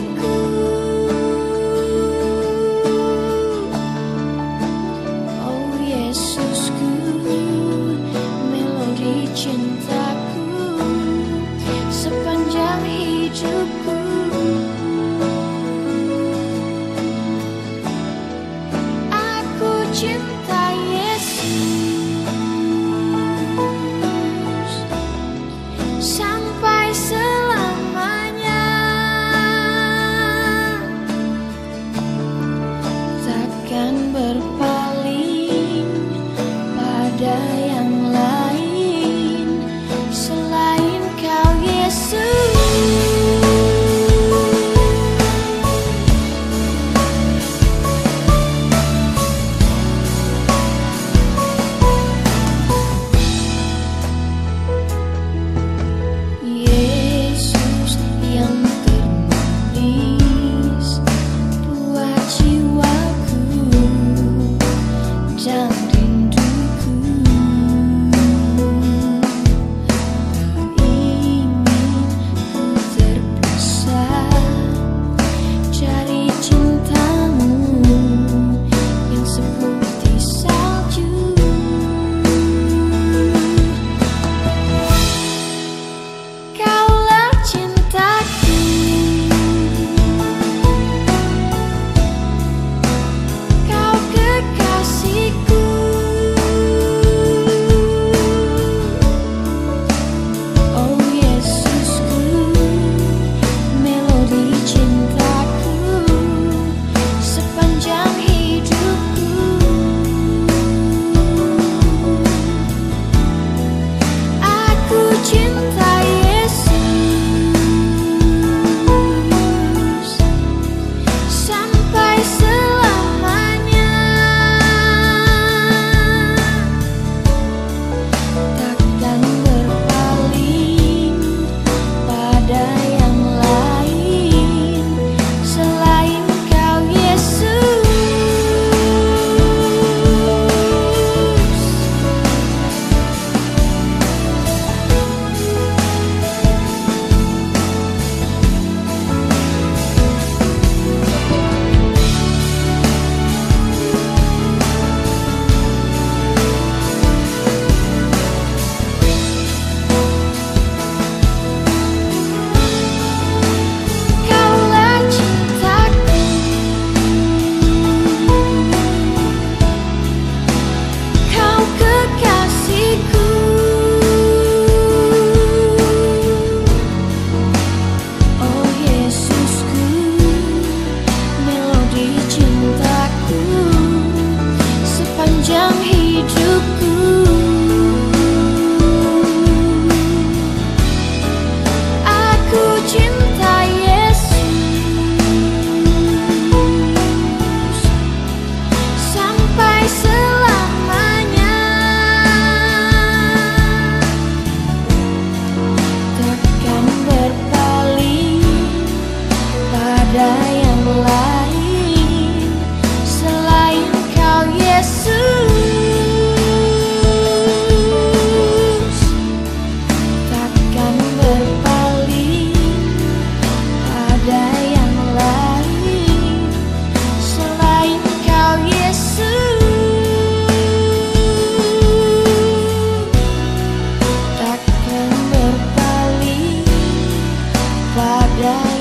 that right.